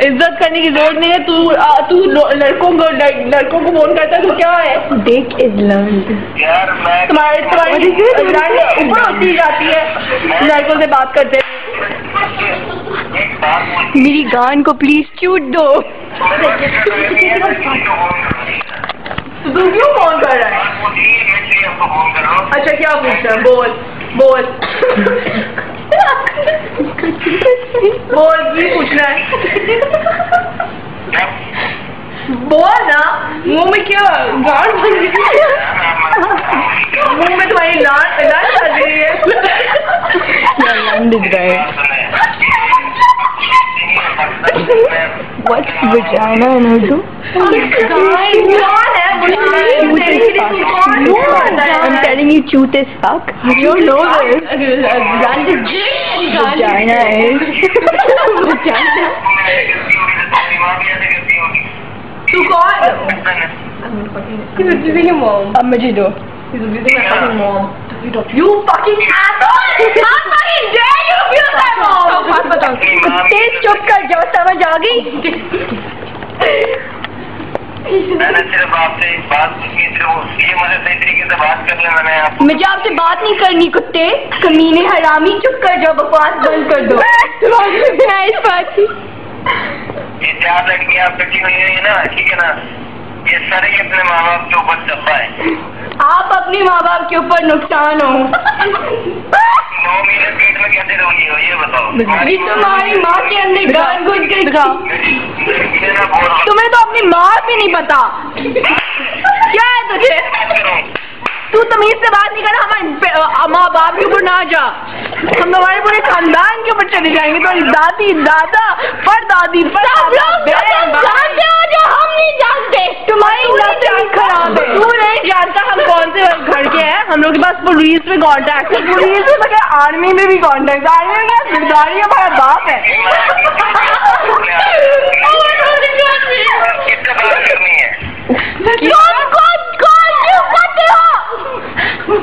इज़्ज़त करने की ज़रूरत नहीं है। तू तू लड़कों को लड़कों को फ़ोन करता है तो क्या है? learned. यार मैं तुम्हारी तुम्हारी ऊपर होती जाती है। लड़कों से बात करते पूछ मेरी गान को प्लीज़ चूट दो। तो तू क्यों फ़ोन कर रहा है? रहा अच्छा क्या पूछना है? बोल बोल। बोल की पूछना है। बोल ना। मुँह में क्या गाड़ बन रही है? मुँह में तुम्हारी लाट लाट चल रही है. What's vagina in Urdu? कौन है? I'm telling you, chute is fuck. You don't know this. Vagina is. Vagina. तू कौन He's abusing your mom. अब मुझे दो He's abusing my fucking mom. You fucking asshole! How fucking dare you abuse my mom? बात बताओ कुत्ते चुप कर जाओ समझ आ गई मैंने सिर्फ़ आपसे एक बात पूछी सिर्फ़ उसकी मुझे सही तरीके से बात कर ले मैंने आप मुझे आपसे बात नहीं करनी कुत्ते। कमीने हरामी चुप कर जाओ बकवास बंद कर दो। मैं इस बात की ये चार लड़कियाँ आप इकट्ठी हुई है ना ठीक है ना? ये सारे ही अपने माँ बाप के ऊपर चप्पा है। आप अपने माँ बाप के ऊपर नुकसान हो। नौ महीने पेट में कैसे रोगी हो ये बताओ। ये तुम्हारी माँ के अंदर गान घुस गई तो माँ भी नहीं पता। क्या है तुझे? तू तमीज से बात नहीं कर हमारे माँ बाप के ऊपर ना जा। हम तुम्हारे पूरे खानदान के ऊपर चले जाएँगे। तुम्हारी दादी दादा पर दादी पर जानते हो जो हम नहीं जानते। तुम्हारी खराब है। तू नहीं जानता हम कौन से घर के हैं? हम लोग के पास पुलिस में कांटेक्ट है। पुलिस में तो आर्मी में भी कांटेक्ट आर्मी में ज़िम्मेदारी हमारा बाप है।